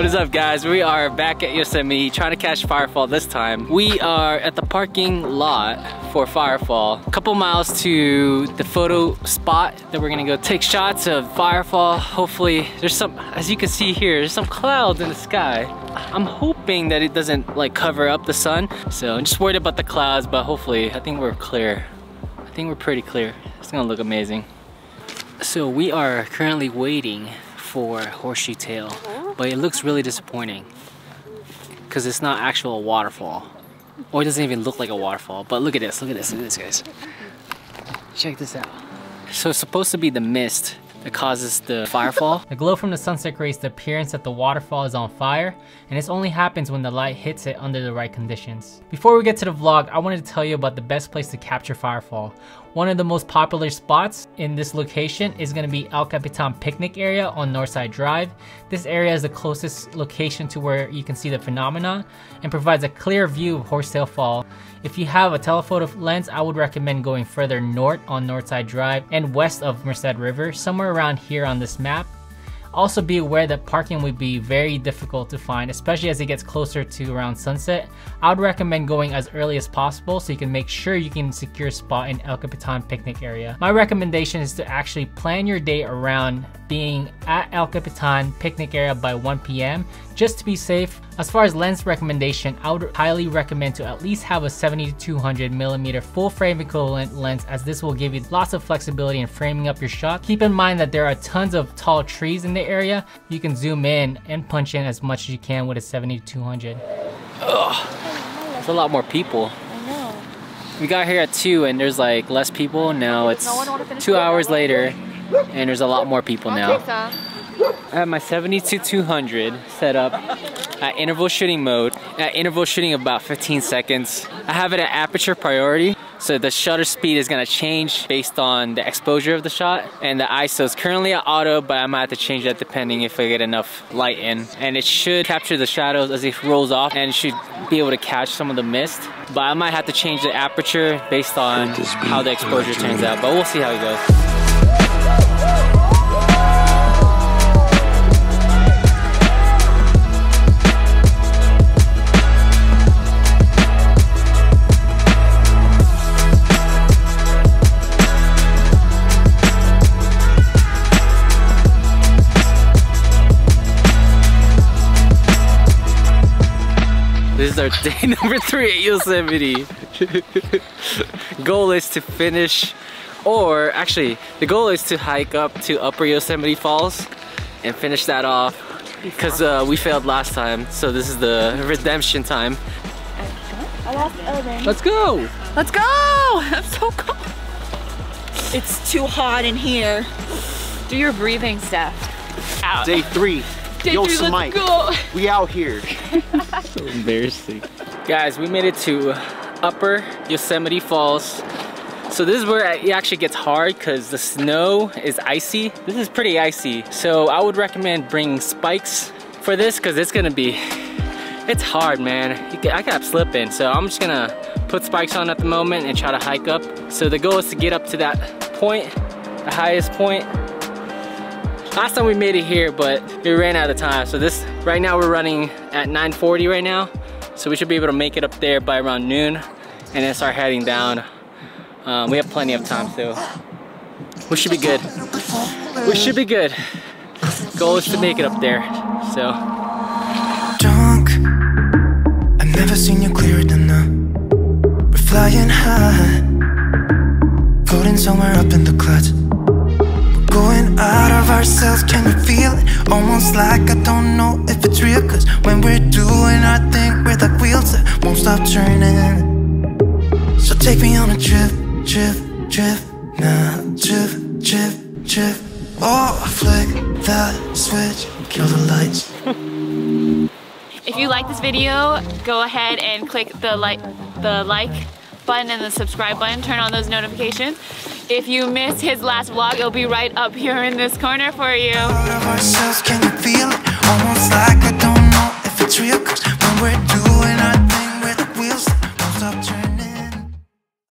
up guys? We are back at Yosemite trying to catch Firefall this time. We are at the parking lot for Firefall. A couple miles to the photo spot that we're gonna go take shots of Firefall. Hopefully there's some, as you can see here, there's some clouds in the sky. I'm hoping that it doesn't like cover up the sun. So I'm just worried about the clouds, but hopefully I think we're clear. I think we're pretty clear. It's gonna look amazing. So we are currently waiting for Horseshoe Tail, but it looks really disappointing because it's not actual waterfall. Or it doesn't even look like a waterfall. But look at this, look at this, look at this guys. Check this out. So it's supposed to be the mist that causes the firefall. the glow from the sunset creates the appearance that the waterfall is on fire, and this only happens when the light hits it under the right conditions. Before we get to the vlog, I wanted to tell you about the best place to capture firefall. One of the most popular spots in this location is going to be El Capitan picnic area on Northside Drive. This area is the closest location to where you can see the phenomenon and provides a clear view of Horsetail Fall. If you have a telephoto lens, I would recommend going further north on Northside Drive and west of Merced River, somewhere around here on this map. Also be aware that parking would be very difficult to find, especially as it gets closer to around sunset. I would recommend going as early as possible so you can make sure you can secure a spot in El Capitan picnic area. My recommendation is to actually plan your day around being at El Capitan picnic area by 1 p.m. just to be safe. As far as lens recommendation, I would highly recommend to at least have a 70 to 200 millimeter full frame equivalent lens as this will give you lots of flexibility in framing up your shot. Keep in mind that there are tons of tall trees in the area. You can zoom in and punch in as much as you can with a 70 to 200. Ugh, there's a lot more people. I know. We got here at 2 and there's like less people. Now it's two hours later and there's a lot more people now. I have my 70 to 200 set up at interval shooting mode. At interval shooting about 15 seconds. I have it at aperture priority. So the shutter speed is gonna change based on the exposure of the shot. And the ISO is currently at auto, but I might have to change that depending if I get enough light in. And it should capture the shadows as it rolls off and should be able to catch some of the mist. But I might have to change the aperture based on how the exposure turns out. But we'll see how it goes. This is our day number three at Yosemite. goal is to finish, or actually, the goal is to hike up to Upper Yosemite Falls and finish that off because uh, we failed last time. So this is the redemption time. Let's go! Let's go! I'm so cold. It's too hot in here. Do your breathing stuff. Out. Day three. Day Yo, three, let's go. We out here. so embarrassing. Guys, we made it to Upper Yosemite Falls. So this is where it actually gets hard because the snow is icy. This is pretty icy. So I would recommend bringing spikes for this because it's gonna be, it's hard, man. I kept slipping. So I'm just gonna put spikes on at the moment and try to hike up. So the goal is to get up to that point, the highest point. Last time we made it here, but we ran out of time. So this, right now we're running at 9.40 right now. So we should be able to make it up there by around noon and then start heading down. Um, we have plenty of time, so we should be good. We should be good. Goal is to make it up there, so. Drunk, I've never seen you clearer than now. Almost like I don't know if it's real Cause when we're doing our thing, we're like wheels that won't stop turning. So take me on a trip, trip, trip Now, trip, trip, trip. Oh, flick that switch, kill the lights. If you like this video, go ahead and click the like, the like button and the subscribe button, turn on those notifications if you missed his last vlog, it'll be right up here in this corner for you. Almost like I don't know if it's real, cause when we're doing our